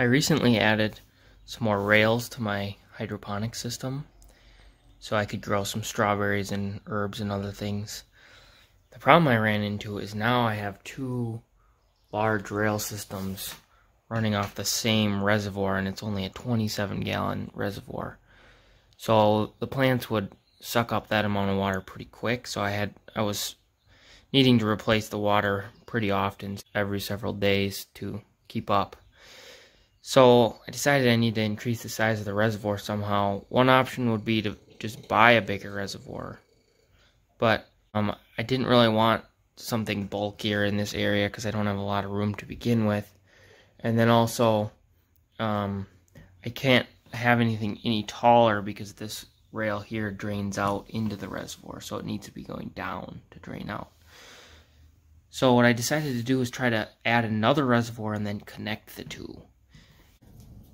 I recently added some more rails to my hydroponic system so I could grow some strawberries and herbs and other things. The problem I ran into is now I have two large rail systems running off the same reservoir and it's only a 27 gallon reservoir. So the plants would suck up that amount of water pretty quick so I had I was needing to replace the water pretty often every several days to keep up. So I decided I need to increase the size of the reservoir somehow. One option would be to just buy a bigger reservoir. But um, I didn't really want something bulkier in this area because I don't have a lot of room to begin with. And then also, um, I can't have anything any taller because this rail here drains out into the reservoir. So it needs to be going down to drain out. So what I decided to do is try to add another reservoir and then connect the two.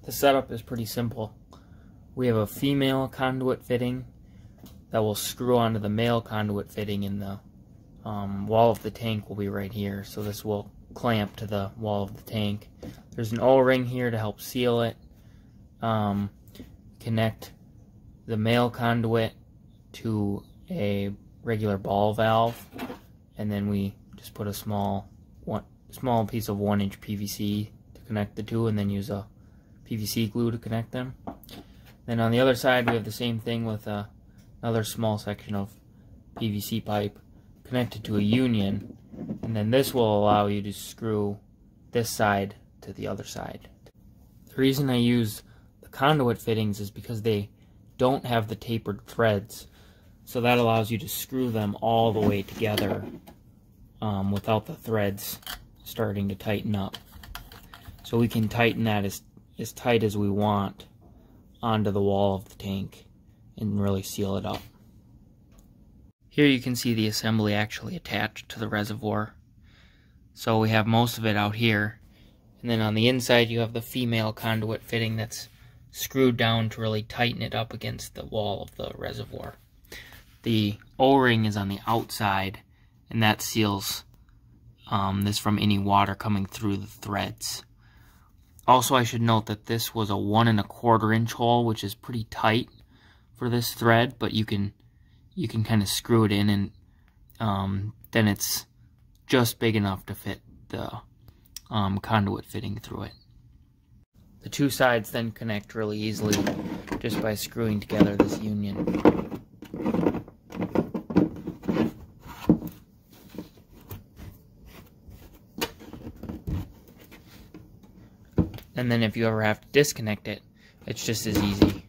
The setup is pretty simple. We have a female conduit fitting that will screw onto the male conduit fitting in the um, wall of the tank will be right here. So this will clamp to the wall of the tank. There's an O-ring here to help seal it. Um, connect the male conduit to a regular ball valve and then we just put a small one small piece of one inch PVC to connect the two and then use a PVC glue to connect them. Then on the other side we have the same thing with uh, another small section of PVC pipe connected to a union and then this will allow you to screw this side to the other side. The reason I use the conduit fittings is because they don't have the tapered threads so that allows you to screw them all the way together um, without the threads starting to tighten up. So we can tighten that as as tight as we want onto the wall of the tank and really seal it up. Here you can see the assembly actually attached to the reservoir. So we have most of it out here. And then on the inside you have the female conduit fitting that's screwed down to really tighten it up against the wall of the reservoir. The O-ring is on the outside and that seals um, this from any water coming through the threads. Also, I should note that this was a one and a quarter inch hole, which is pretty tight for this thread, but you can you can kind of screw it in and um, then it's just big enough to fit the um, conduit fitting through it. The two sides then connect really easily just by screwing together this union. And then if you ever have to disconnect it, it's just as easy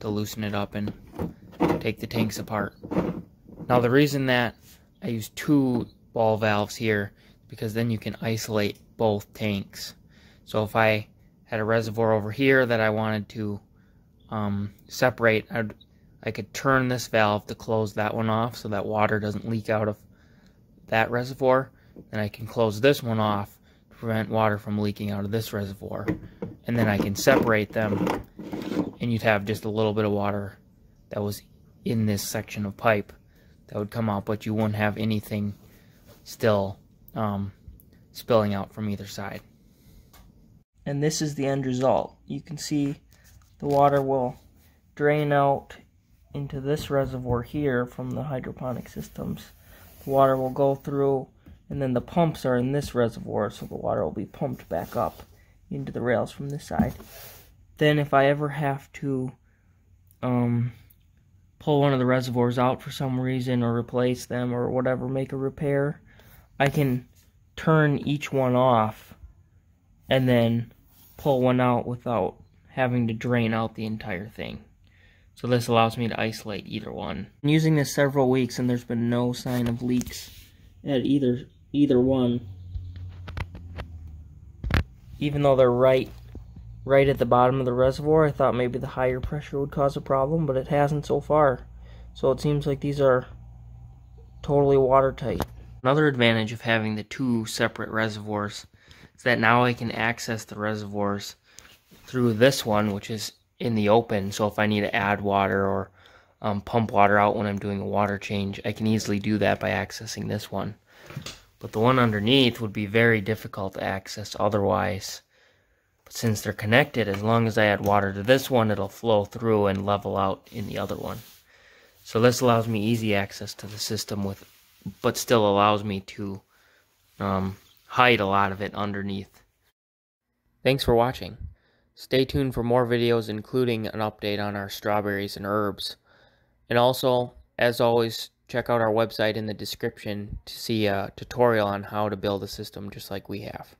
to loosen it up and take the tanks apart. Now the reason that I use two ball valves here because then you can isolate both tanks. So if I had a reservoir over here that I wanted to um, separate, I'd, I could turn this valve to close that one off so that water doesn't leak out of that reservoir. And I can close this one off prevent water from leaking out of this reservoir. And then I can separate them and you'd have just a little bit of water that was in this section of pipe that would come out, but you wouldn't have anything still um, spilling out from either side. And this is the end result. You can see the water will drain out into this reservoir here from the hydroponic systems. The water will go through and then the pumps are in this reservoir so the water will be pumped back up into the rails from this side then if I ever have to um, pull one of the reservoirs out for some reason or replace them or whatever make a repair I can turn each one off and then pull one out without having to drain out the entire thing. So this allows me to isolate either one. I'm using this several weeks and there's been no sign of leaks at either either one. Even though they're right right at the bottom of the reservoir, I thought maybe the higher pressure would cause a problem, but it hasn't so far. So it seems like these are totally watertight. Another advantage of having the two separate reservoirs is that now I can access the reservoirs through this one, which is in the open. So if I need to add water or um, pump water out when I'm doing a water change, I can easily do that by accessing this one. But the one underneath would be very difficult to access otherwise. But since they're connected, as long as I add water to this one, it'll flow through and level out in the other one. So this allows me easy access to the system with, but still allows me to um, hide a lot of it underneath. Thanks for watching. Stay tuned for more videos including an update on our strawberries and herbs. And also, as always, check out our website in the description to see a tutorial on how to build a system just like we have.